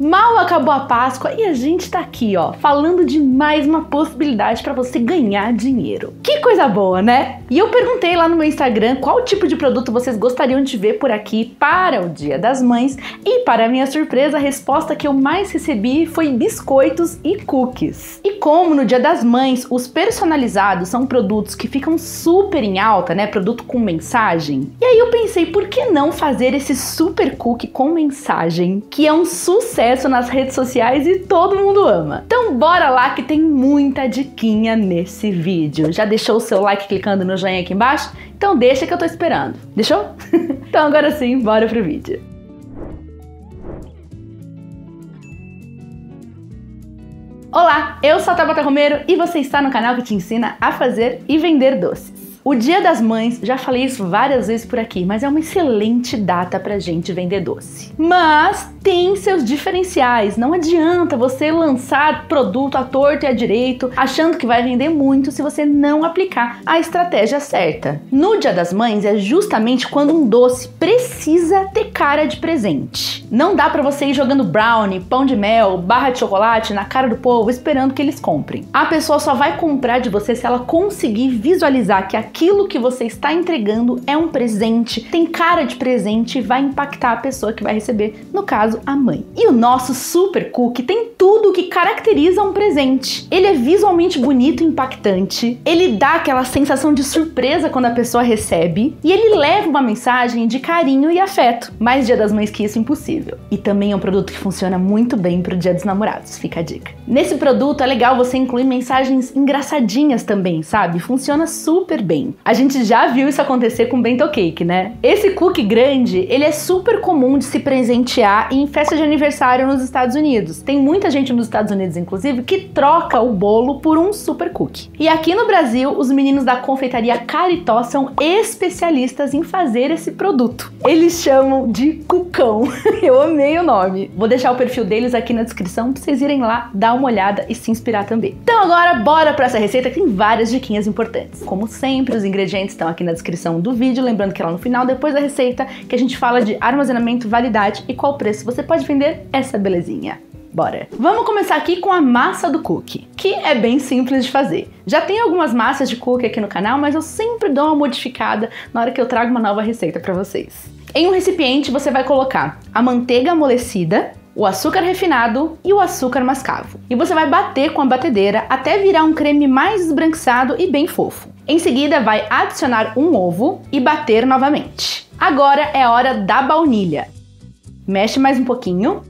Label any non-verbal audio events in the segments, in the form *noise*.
Mal acabou a Páscoa e a gente tá aqui, ó, falando de mais uma possibilidade para você ganhar dinheiro. Que coisa boa, né? E eu perguntei lá no meu Instagram qual tipo de produto vocês gostariam de ver por aqui para o Dia das Mães e para minha surpresa, a resposta que eu mais recebi foi biscoitos e cookies. E como no Dia das Mães os personalizados são produtos que ficam super em alta, né? Produto com mensagem. E aí eu pensei, por que não fazer esse super cookie com mensagem, que é um sucesso nas redes sociais e todo mundo ama? Então bora lá que tem muita diquinha nesse vídeo. Já deixou o seu like clicando no joinha aqui embaixo? Então deixa que eu tô esperando. Deixou? *laughs* então agora sim, bora pro vídeo. Olá, eu sou a Tabata Romero e você está no canal que te ensina a fazer e vender doces. O Dia das Mães, já falei isso várias vezes por aqui, mas é uma excelente data pra gente vender doce. Mas tem seus diferenciais. Não adianta você lançar produto à torta e à direito, achando que vai vender muito se você não aplicar a estratégia certa. No Dia das Mães é justamente quando um doce precisa ter cara de presente. Não dá para você ir jogando brownie, pão de mel, barra de chocolate na cara do povo esperando que eles comprem. A pessoa só vai comprar de você se ela conseguir visualizar que aquilo que você está entregando é um presente, tem cara de presente e vai impactar a pessoa que vai receber, no caso a mãe. E o nosso Super Cookie tem tudo o que caracteriza um presente. Ele é visualmente bonito e impactante, ele dá aquela sensação de surpresa quando a pessoa recebe e ele leva uma mensagem de carinho e afeto. Mais Dia das Mães que isso impossível. E também é um produto que funciona muito bem pro Dia dos Namorados, fica a dica. Nesse produto é legal você incluir mensagens engraçadinhas também, sabe? Funciona super bem. A gente já viu isso acontecer com bento cake, né? Esse cookie grande, ele é super comum de se presentear em festa de aniversário nos Estados Unidos. Tem muita gente nos Estados Unidos, inclusive, que troca o bolo por um super cookie. E aqui no Brasil, os meninos da confeitaria Caritó são especialistas em fazer esse produto. Eles chamam de cucão. *laughs* Eu amei o nome. Vou deixar o perfil deles aqui na descrição pra vocês irem lá dar uma olhada e se inspirar também. Então agora bora para essa receita que tem várias diquinhas importantes. Como sempre, os ingredientes estão aqui na descrição do vídeo, lembrando que lá no final, depois da receita, que a gente fala de armazenamento, validade e qual preço você pode vender essa belezinha. Bora! Vamos começar aqui com a massa do cookie, que é bem simples de fazer. Já tem algumas massas de cookie aqui no canal, mas eu sempre dou uma modificada na hora que eu trago uma nova receita para vocês. Em um recipiente você vai colocar a manteiga amolecida, o açúcar refinado e o açúcar mascavo. E você vai bater com a batedeira até virar um creme mais esbranquiçado e bem fofo. Em seguida, vai adicionar um ovo e bater novamente. Agora é hora da baunilha mexe mais um pouquinho.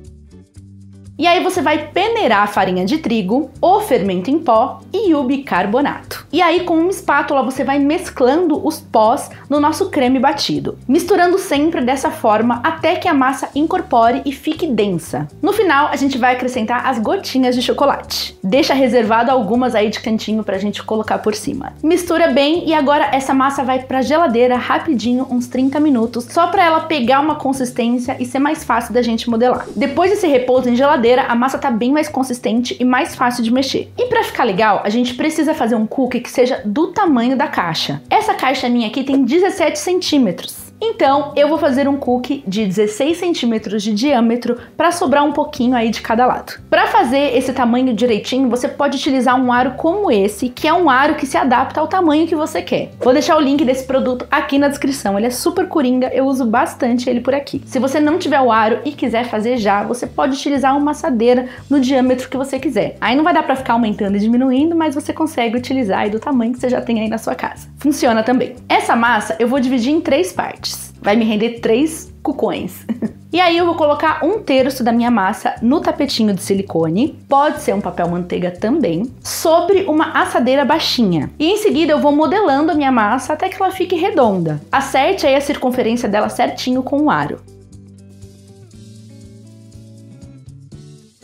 E aí você vai peneirar a farinha de trigo, o fermento em pó e o bicarbonato. E aí com uma espátula você vai mesclando os pós no nosso creme batido, misturando sempre dessa forma até que a massa incorpore e fique densa. No final a gente vai acrescentar as gotinhas de chocolate. Deixa reservado algumas aí de cantinho pra gente colocar por cima. Mistura bem e agora essa massa vai pra geladeira rapidinho, uns 30 minutos, só para ela pegar uma consistência e ser mais fácil da gente modelar. Depois desse repouso em geladeira a massa tá bem mais consistente e mais fácil de mexer. E para ficar legal, a gente precisa fazer um cookie que seja do tamanho da caixa. Essa caixa minha aqui tem 17 centímetros. Então, eu vou fazer um cookie de 16 centímetros de diâmetro para sobrar um pouquinho aí de cada lado. Para fazer esse tamanho direitinho, você pode utilizar um aro como esse, que é um aro que se adapta ao tamanho que você quer. Vou deixar o link desse produto aqui na descrição. Ele é super coringa, eu uso bastante ele por aqui. Se você não tiver o aro e quiser fazer já, você pode utilizar uma assadeira no diâmetro que você quiser. Aí não vai dar para ficar aumentando e diminuindo, mas você consegue utilizar aí do tamanho que você já tem aí na sua casa. Funciona também. Essa massa eu vou dividir em três partes. Vai me render três cucões. *laughs* E aí eu vou colocar um terço da minha massa no tapetinho de silicone, pode ser um papel manteiga também, sobre uma assadeira baixinha. E em seguida eu vou modelando a minha massa até que ela fique redonda. Acerte aí a circunferência dela certinho com o aro.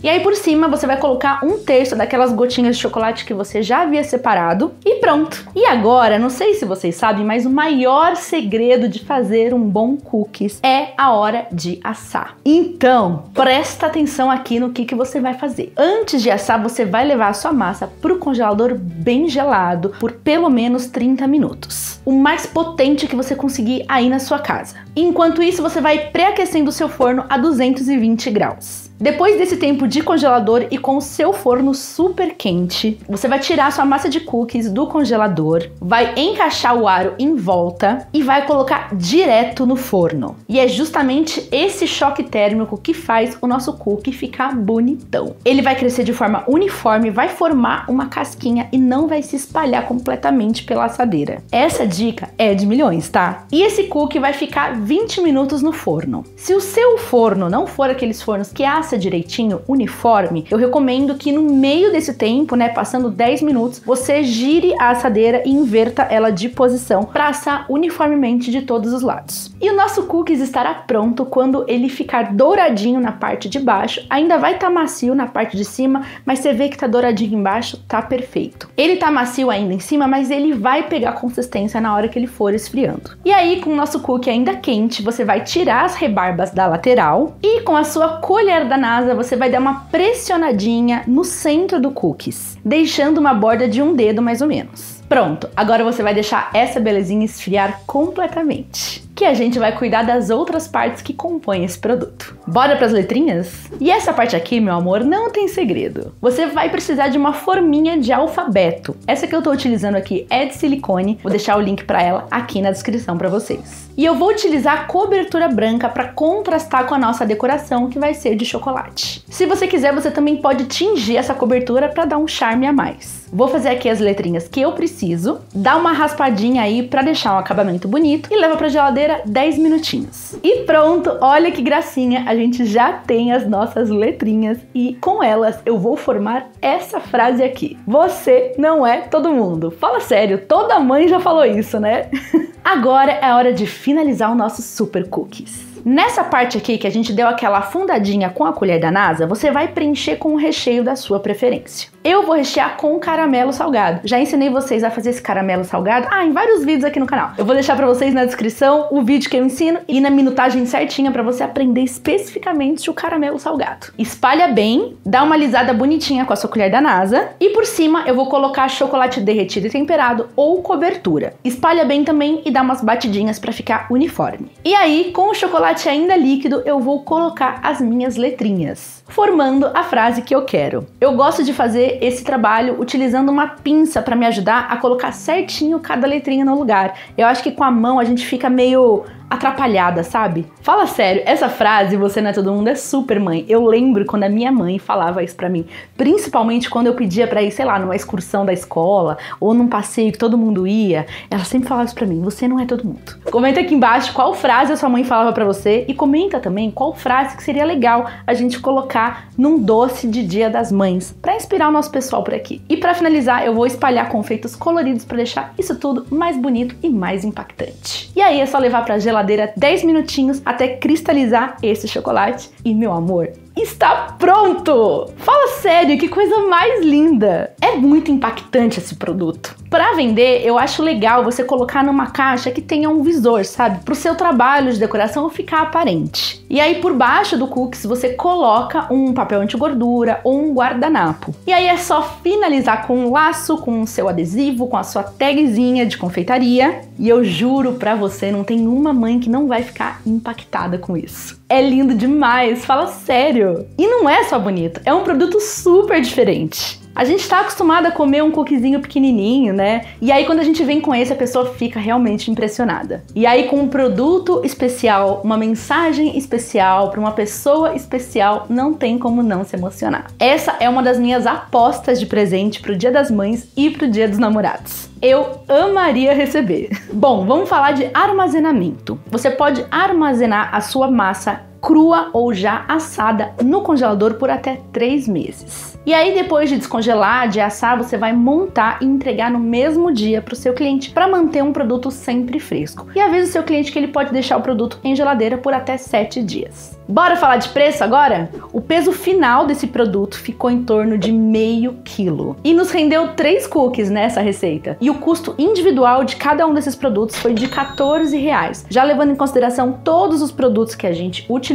E aí por cima você vai colocar um terço daquelas gotinhas de chocolate que você já havia separado e pronto. E agora, não sei se vocês sabem, mas o maior segredo de fazer um bom cookies é a hora de assar. Então, presta atenção aqui no que, que você vai fazer. Antes de assar, você vai levar a sua massa para o congelador bem gelado por pelo menos 30 minutos. O mais potente que você conseguir aí na sua casa. Enquanto isso, você vai pré-aquecendo o seu forno a 220 graus. Depois desse tempo de congelador e com o seu forno super quente, você vai tirar sua massa de cookies do congelador, vai encaixar o aro em volta e vai colocar direto no forno. E é justamente esse choque térmico que faz o nosso cookie ficar bonitão. Ele vai crescer de forma uniforme, vai formar uma casquinha e não vai se espalhar completamente pela assadeira. Essa dica é de milhões, tá? E esse cookie vai ficar 20 minutos no forno. Se o seu forno não for aqueles fornos que direitinho, uniforme, eu recomendo que no meio desse tempo, né, passando 10 minutos, você gire a assadeira e inverta ela de posição para assar uniformemente de todos os lados. E o nosso cookies estará pronto quando ele ficar douradinho na parte de baixo, ainda vai estar tá macio na parte de cima, mas você vê que tá douradinho embaixo, tá perfeito. Ele tá macio ainda em cima, mas ele vai pegar consistência na hora que ele for esfriando. E aí, com o nosso cookie ainda quente, você vai tirar as rebarbas da lateral e com a sua colher da NASA você vai dar uma pressionadinha no centro do cookies, deixando uma borda de um dedo mais ou menos. Pronto, agora você vai deixar essa belezinha esfriar completamente que a gente vai cuidar das outras partes que compõem esse produto. Bora para as letrinhas? E essa parte aqui, meu amor, não tem segredo. Você vai precisar de uma forminha de alfabeto. Essa que eu estou utilizando aqui é de silicone, vou deixar o link para ela aqui na descrição para vocês. E eu vou utilizar cobertura branca para contrastar com a nossa decoração, que vai ser de chocolate. Se você quiser, você também pode tingir essa cobertura para dar um charme a mais. Vou fazer aqui as letrinhas que eu preciso, dar uma raspadinha aí para deixar um acabamento bonito e leva para geladeira geladeira 10 minutinhos. E pronto, olha que gracinha, a gente já tem as nossas letrinhas e com elas eu vou formar essa frase aqui. Você não é todo mundo. Fala sério, toda mãe já falou isso, né? *laughs* Agora é hora de finalizar o nosso super cookies. Nessa parte aqui que a gente deu aquela afundadinha com a colher da NASA, você vai preencher com o recheio da sua preferência. Eu vou rechear com caramelo salgado. Já ensinei vocês a fazer esse caramelo salgado, ah, em vários vídeos aqui no canal. Eu vou deixar para vocês na descrição o vídeo que eu ensino e na minutagem certinha para você aprender especificamente o caramelo salgado. Espalha bem, dá uma alisada bonitinha com a sua colher da NASA e por cima eu vou colocar chocolate derretido e temperado ou cobertura. Espalha bem também e dá umas batidinhas para ficar uniforme. E aí, com o chocolate ainda líquido, eu vou colocar as minhas letrinhas, formando a frase que eu quero. Eu gosto de fazer esse trabalho utilizando uma pinça para me ajudar a colocar certinho cada letrinha no lugar. Eu acho que com a mão a gente fica meio atrapalhada, sabe? Fala sério, essa frase, você não é todo mundo, é super mãe. Eu lembro quando a minha mãe falava isso para mim, principalmente quando eu pedia para ir, sei lá, numa excursão da escola ou num passeio que todo mundo ia, ela sempre falava isso pra mim, você não é todo mundo. Comenta aqui embaixo qual frase a sua mãe falava para você e comenta também qual frase que seria legal a gente colocar num doce de Dia das Mães, para inspirar o nosso pessoal por aqui. E para finalizar, eu vou espalhar confeitos coloridos para deixar isso tudo mais bonito e mais impactante. E aí é só levar para geladeira geladeira 10 minutinhos até cristalizar esse chocolate. E meu amor, está pronto! Fala sério, que coisa mais linda! É muito impactante esse produto. Para vender, eu acho legal você colocar numa caixa que tenha um visor, sabe? Para o seu trabalho de decoração ficar aparente. E aí por baixo do cookies você coloca um papel anti-gordura ou um guardanapo. E aí é só finalizar com um laço, com o seu adesivo, com a sua tagzinha de confeitaria. E eu juro para você, não tem uma mãe que não vai ficar impactada com isso. É lindo demais, fala sério. E não é só bonito, é um produto super diferente. A gente está acostumado a comer um cookiezinho pequenininho, né? E aí quando a gente vem com esse, a pessoa fica realmente impressionada. E aí com um produto especial, uma mensagem especial para uma pessoa especial, não tem como não se emocionar. Essa é uma das minhas apostas de presente pro Dia das Mães e pro Dia dos Namorados. Eu amaria receber. Bom, vamos falar de armazenamento. Você pode armazenar a sua massa crua ou já assada no congelador por até 3 meses. E aí depois de descongelar, de assar, você vai montar e entregar no mesmo dia para o seu cliente para manter um produto sempre fresco. E avisa o seu cliente que ele pode deixar o produto em geladeira por até 7 dias. Bora falar de preço agora? O peso final desse produto ficou em torno de meio quilo e nos rendeu três cookies nessa receita. E o custo individual de cada um desses produtos foi de 14 reais, já levando em consideração todos os produtos que a gente utilizou,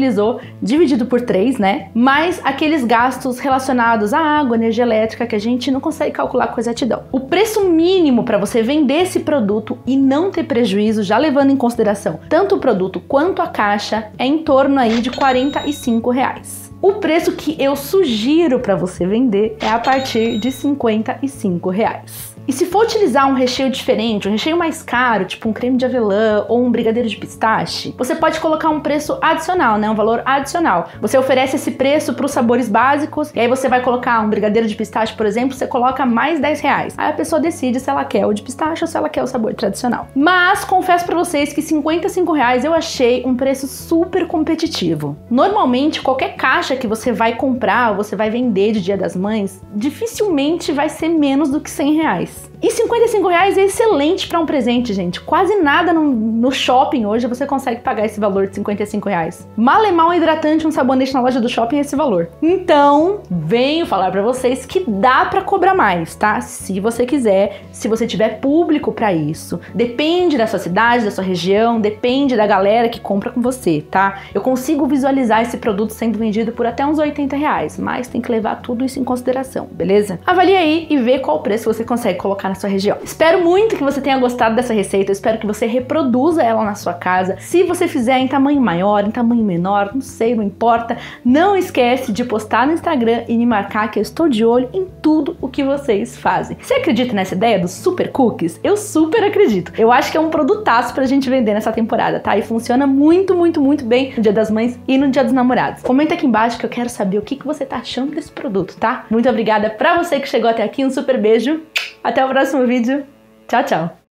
dividido por três, né? Mais aqueles gastos relacionados à água, energia elétrica que a gente não consegue calcular com exatidão. O preço mínimo para você vender esse produto e não ter prejuízo, já levando em consideração tanto o produto quanto a caixa, é em torno aí de 45 reais. O preço que eu sugiro para você vender é a partir de 55 reais. E se for utilizar um recheio diferente, um recheio mais caro, tipo um creme de avelã ou um brigadeiro de pistache, você pode colocar um preço adicional, né? Um valor adicional. Você oferece esse preço para os sabores básicos e aí você vai colocar um brigadeiro de pistache, por exemplo, você coloca mais 10 reais. Aí a pessoa decide se ela quer o de pistache ou se ela quer o sabor tradicional. Mas confesso para vocês que 55 reais eu achei um preço super competitivo. Normalmente qualquer caixa que você vai comprar ou você vai vender de Dia das Mães, dificilmente vai ser menos do que 100 reais. ます。E 55 reais é excelente para um presente, gente. Quase nada no, no, shopping hoje você consegue pagar esse valor de 55 reais. Mal e mal hidratante, um sabonete na loja do shopping é esse valor. Então, venho falar para vocês que dá para cobrar mais, tá? Se você quiser, se você tiver público para isso. Depende da sua cidade, da sua região, depende da galera que compra com você, tá? Eu consigo visualizar esse produto sendo vendido por até uns 80 reais, mas tem que levar tudo isso em consideração, beleza? Avalie aí e vê qual preço você consegue colocar na sua região. Espero muito que você tenha gostado dessa receita, eu espero que você reproduza ela na sua casa. Se você fizer em tamanho maior, em tamanho menor, não sei, não importa, não esquece de postar no Instagram e me marcar que eu estou de olho em tudo o que vocês fazem. Você acredita nessa ideia dos super cookies? Eu super acredito. Eu acho que é um produtaço pra gente vender nessa temporada, tá? E funciona muito, muito, muito bem no Dia das Mães e no Dia dos Namorados. Comenta aqui embaixo que eu quero saber o que, que você tá achando desse produto, tá? Muito obrigada pra você que chegou até aqui, um super beijo até o próximo vídeo. Tchau, tchau!